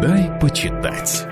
Дай почитать.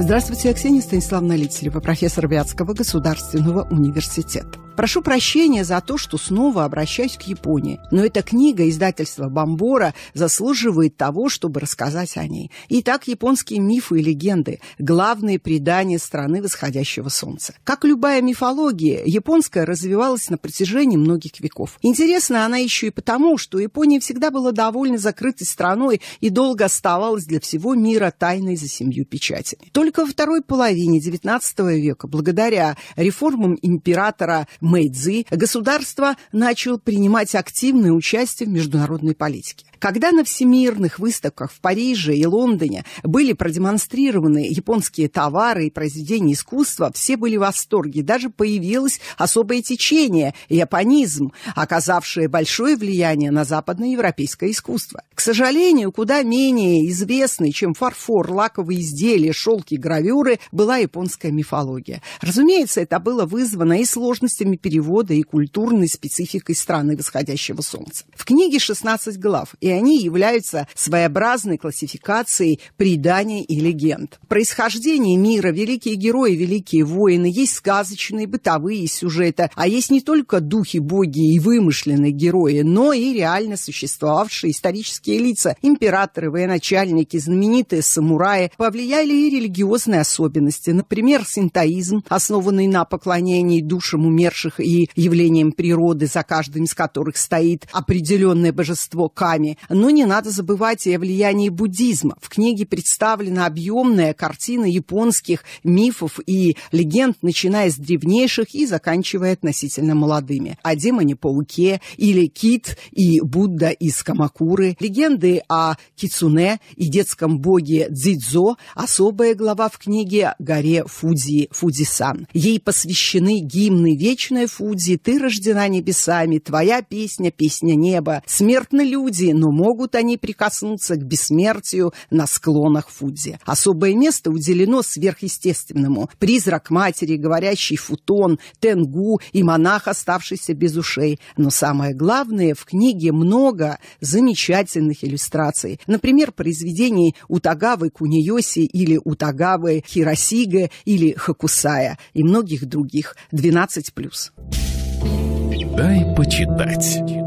Здравствуйте, я Ксения Станиславовна Литсерева, профессор Вятского государственного университета. Прошу прощения за то, что снова обращаюсь к Японии, но эта книга издательства Бомбора заслуживает того, чтобы рассказать о ней. Итак, японские мифы и легенды – главные предания страны восходящего солнца. Как любая мифология, японская развивалась на протяжении многих веков. Интересна она еще и потому, что Япония всегда была довольно закрытой страной и долго оставалась для всего мира тайной за семью печатями. Во второй половине XIX века, благодаря реформам императора Мэйдзи, государство начало принимать активное участие в международной политике. Когда на всемирных выставках в Париже и Лондоне были продемонстрированы японские товары и произведения искусства, все были в восторге. Даже появилось особое течение – японизм, оказавшее большое влияние на западноевропейское искусство. К сожалению, куда менее известной, чем фарфор, лаковые изделия, шелки, гравюры, была японская мифология. Разумеется, это было вызвано и сложностями перевода, и культурной спецификой страны восходящего солнца. В книге 16 глав, и они являются своеобразной классификацией преданий и легенд. Происхождение мира, великие герои, великие воины, есть сказочные, бытовые сюжеты, а есть не только духи, боги и вымышленные герои, но и реально существовавшие исторические лица, императоры, военачальники, знаменитые самураи, повлияли и религиозные особенности. Например, синтоизм, основанный на поклонении душам умерших и явлениям природы, за каждым из которых стоит определенное божество Ками, но не надо забывать и о влиянии буддизма. В книге представлена объемная картина японских мифов и легенд, начиная с древнейших и заканчивая относительно молодыми. О демоне-пауке или кит и Будда из Камакуры, легенды о кицуне и детском боге Дзидзо, особая глава в книге «Горе Фудзи» Фудисан. Ей посвящены гимны «Вечная Фудзи», «Ты рождена небесами», «Твоя песня», «Песня неба», «Смертны люди», но могут они прикоснуться к бессмертию на склонах Фудзи. Особое место уделено сверхъестественному. Призрак матери, говорящий футон, тенгу и монах, оставшийся без ушей. Но самое главное, в книге много замечательных иллюстраций. Например, произведений Утагавы Куниоси или Утагавы Хиросига или Хакусая и многих других. 12+. Дай почитать.